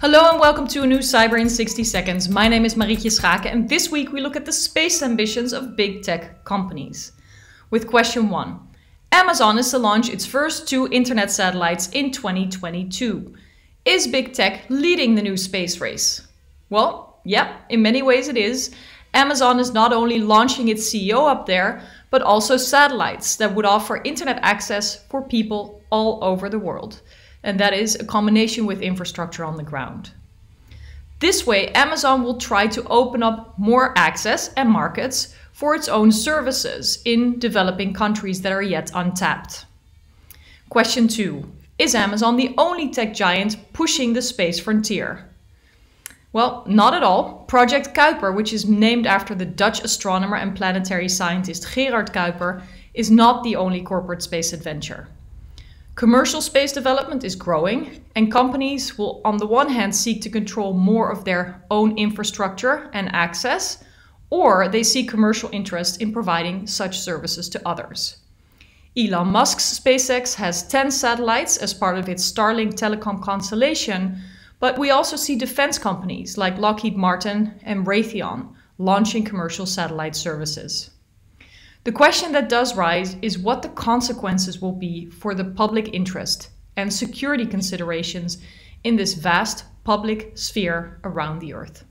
Hello and welcome to a new Cyber in 60 Seconds. My name is Marietje Schaake and this week we look at the space ambitions of big tech companies. With question 1. Amazon is to launch its first two internet satellites in 2022. Is big tech leading the new space race? Well, yeah, in many ways it is. Amazon is not only launching its CEO up there, but also satellites that would offer internet access for people all over the world and that is a combination with infrastructure on the ground. This way, Amazon will try to open up more access and markets for its own services in developing countries that are yet untapped. Question 2 Is Amazon the only tech giant pushing the space frontier? Well, not at all. Project Kuiper, which is named after the Dutch astronomer and planetary scientist Gerard Kuiper, is not the only corporate space adventure. Commercial space development is growing, and companies will, on the one hand, seek to control more of their own infrastructure and access, or they see commercial interest in providing such services to others. Elon Musk's SpaceX has 10 satellites as part of its Starlink telecom constellation, but we also see defense companies like Lockheed Martin and Raytheon launching commercial satellite services. The question that does rise is what the consequences will be for the public interest and security considerations in this vast public sphere around the Earth.